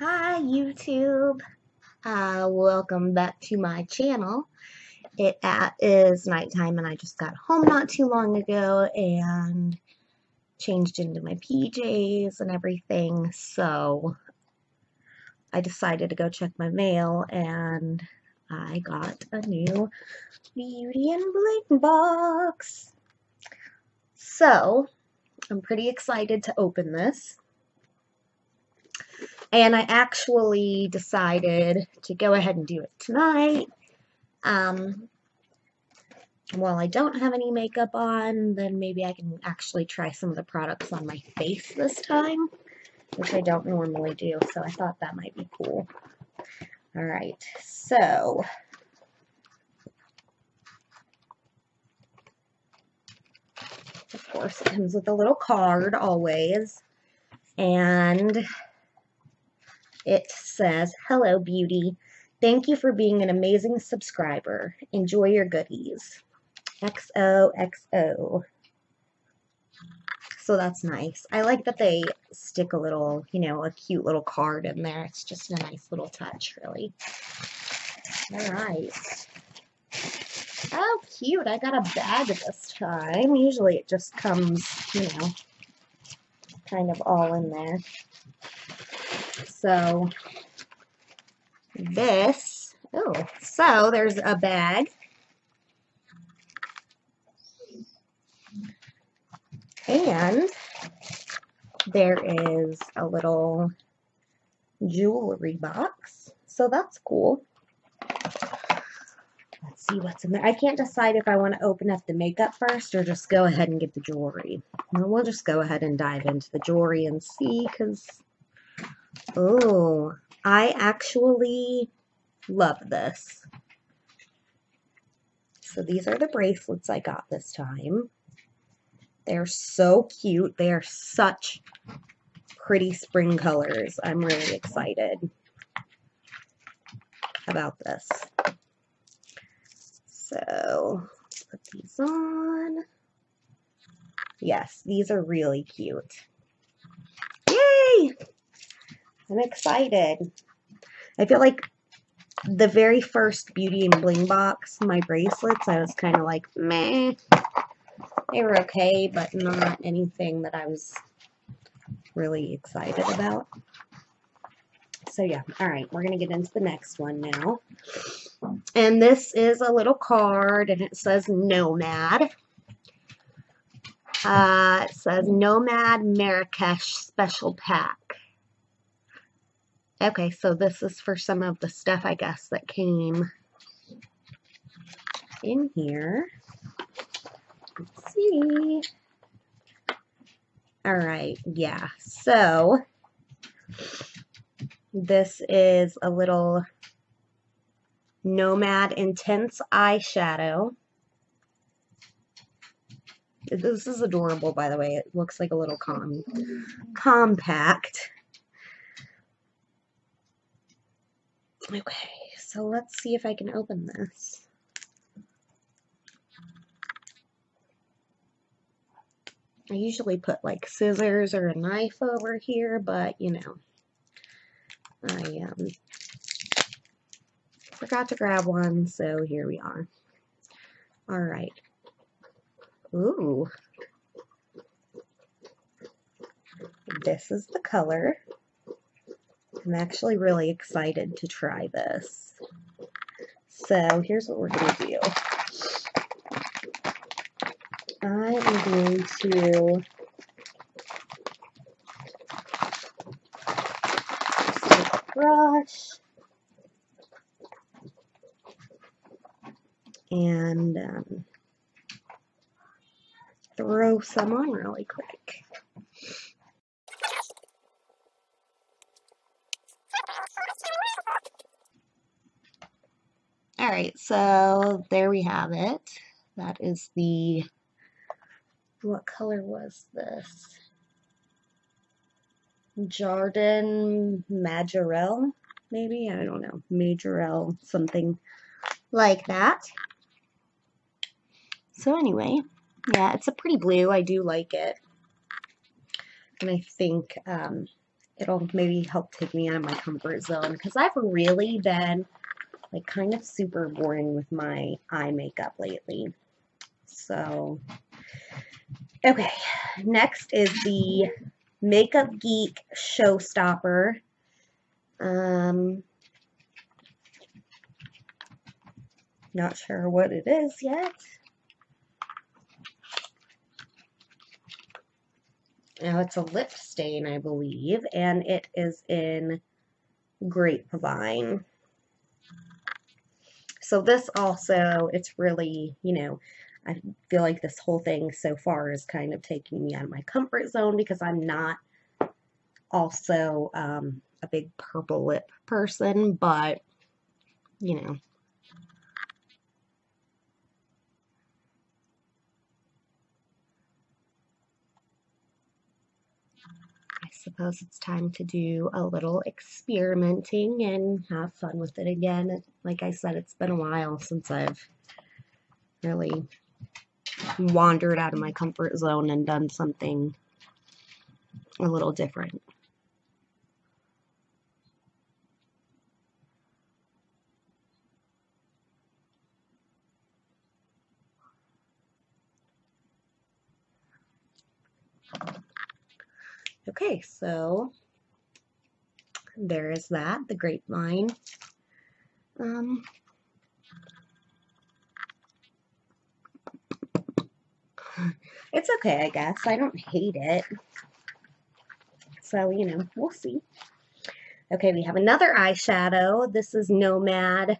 Hi YouTube! Uh, welcome back to my channel. It uh, is nighttime and I just got home not too long ago and changed into my PJs and everything so I decided to go check my mail and I got a new Beauty and Bling box. So I'm pretty excited to open this. And I actually decided to go ahead and do it tonight. Um, while I don't have any makeup on, then maybe I can actually try some of the products on my face this time, which I don't normally do, so I thought that might be cool. Alright, so of course it comes with a little card always, and it says, Hello, beauty. Thank you for being an amazing subscriber. Enjoy your goodies. XOXO. So that's nice. I like that they stick a little, you know, a cute little card in there. It's just a nice little touch, really. All right. Oh, cute. I got a bag this time. Usually it just comes, you know, kind of all in there. So this, oh, so there's a bag. And there is a little jewelry box. So that's cool. Let's see what's in there. I can't decide if I want to open up the makeup first or just go ahead and get the jewelry. Well, just go ahead and dive into the jewelry and see because Oh, I actually love this. So these are the bracelets I got this time. They're so cute. They are such pretty spring colors. I'm really excited about this. So, put these on. Yes, these are really cute. Yay! I'm excited. I feel like the very first Beauty and Bling box, my bracelets, I was kind of like, meh. They were okay, but not anything that I was really excited about. So yeah, all right, we're going to get into the next one now. And this is a little card, and it says Nomad. Uh, it says Nomad Marrakesh Special Pack. Okay, so this is for some of the stuff, I guess, that came in here. Let's see. All right, yeah. So this is a little Nomad Intense Eyeshadow. This is adorable, by the way. It looks like a little com compact. Okay, so let's see if I can open this. I usually put like scissors or a knife over here, but you know, I um, forgot to grab one, so here we are. All right. Ooh. This is the color. I'm actually really excited to try this. So here's what we're going to do. I am going to take a brush and um, throw some on really quick. All right, so there we have it. That is the, what color was this? Jardin Majorelle, maybe? I don't know. Majorelle, something like that. So anyway, yeah, it's a pretty blue. I do like it. And I think um, it'll maybe help take me out of my comfort zone because I've really been like kind of super boring with my eye makeup lately. So, okay, next is the Makeup Geek Showstopper. Um, not sure what it is yet. Now it's a lip stain, I believe, and it is in grapevine. So this also, it's really, you know, I feel like this whole thing so far is kind of taking me out of my comfort zone because I'm not also um, a big purple lip person, but, you know, suppose it's time to do a little experimenting and have fun with it again. Like I said, it's been a while since I've really wandered out of my comfort zone and done something a little different. Okay, so there is that, the grapevine. Um, it's okay, I guess. I don't hate it. So, you know, we'll see. Okay, we have another eyeshadow. This is Nomad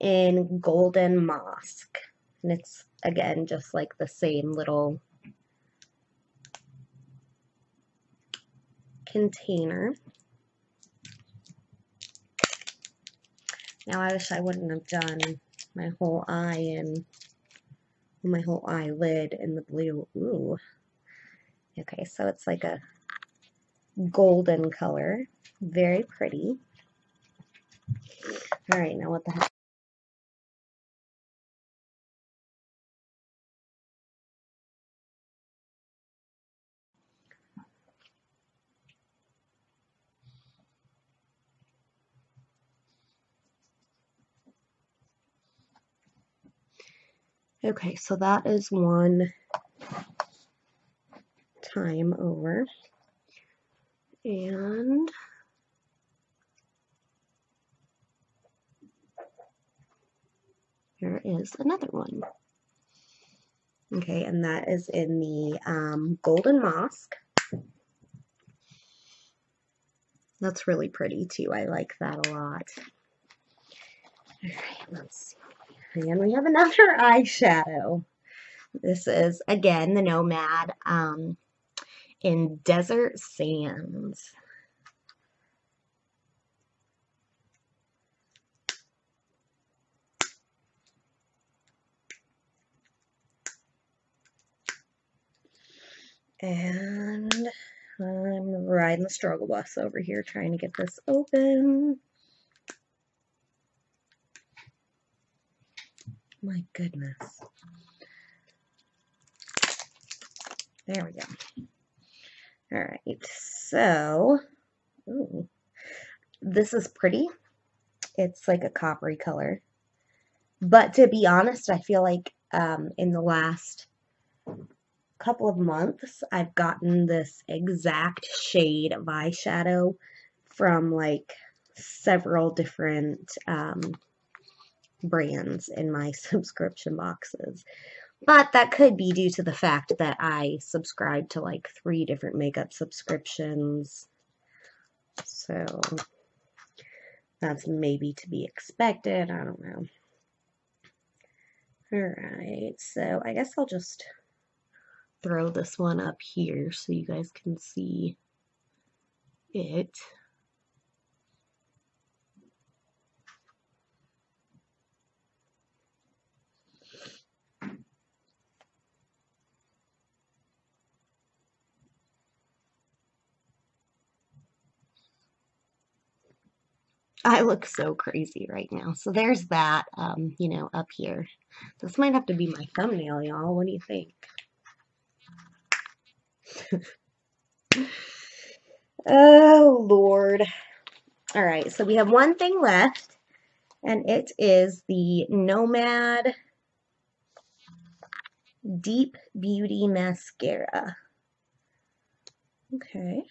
in Golden Mosque. And it's, again, just like the same little container. Now I wish I wouldn't have done my whole eye and my whole eyelid in the blue. Ooh. Okay, so it's like a golden color. Very pretty. All right, now what the heck? Okay, so that is one time over. And here is another one. Okay, and that is in the um, Golden Mosque. That's really pretty too. I like that a lot. All right, let's see. And we have another eyeshadow. This is, again, the Nomad um, in Desert Sands. And I'm riding the struggle bus over here trying to get this open. My goodness. There we go. All right, so ooh, this is pretty. It's like a coppery color. But to be honest, I feel like um, in the last couple of months, I've gotten this exact shade of eyeshadow from like several different um, brands in my subscription boxes. But that could be due to the fact that I subscribe to like three different makeup subscriptions. So that's maybe to be expected. I don't know. Alright, so I guess I'll just throw this one up here so you guys can see it. I look so crazy right now. So there's that, um, you know, up here. This might have to be my thumbnail, y'all. What do you think? Oh, Lord. All right, so we have one thing left, and it is the Nomad Deep Beauty Mascara. Okay.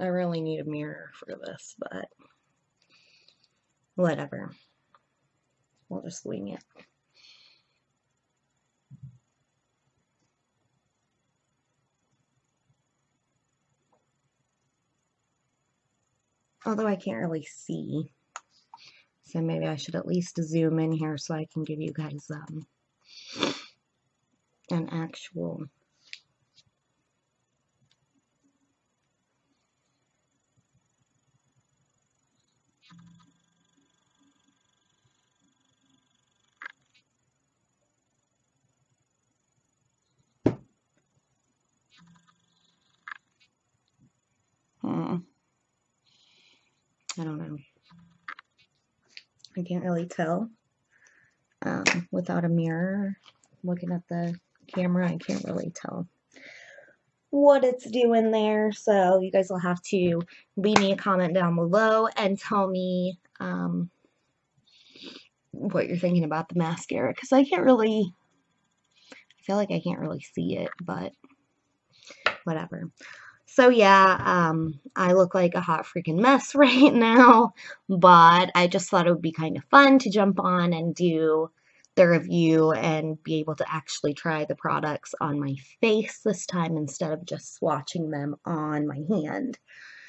I really need a mirror for this, but whatever. We'll just wing it. Although I can't really see. So maybe I should at least zoom in here so I can give you guys um, an actual Hmm. I don't know. I can't really tell um, without a mirror. Looking at the camera, I can't really tell what it's doing there. So you guys will have to leave me a comment down below and tell me um, what you're thinking about the mascara because I can't really, I feel like I can't really see it, but whatever. So yeah, um, I look like a hot freaking mess right now, but I just thought it would be kind of fun to jump on and do the review and be able to actually try the products on my face this time instead of just swatching them on my hand.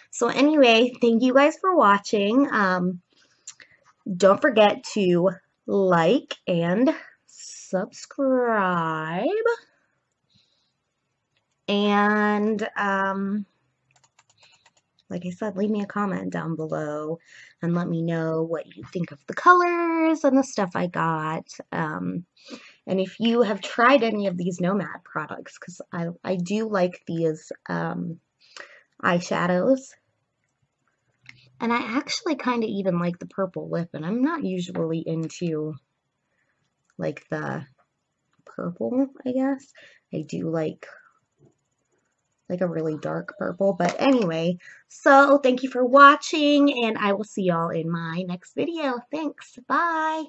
So anyway, thank you guys for watching. Um, don't forget to like and subscribe. And um, like I said, leave me a comment down below and let me know what you think of the colors and the stuff I got. Um, and if you have tried any of these Nomad products, because I, I do like these um, eyeshadows. And I actually kind of even like the purple lip, and I'm not usually into like the purple, I guess. I do like like a really dark purple. But anyway, so thank you for watching, and I will see y'all in my next video. Thanks. Bye.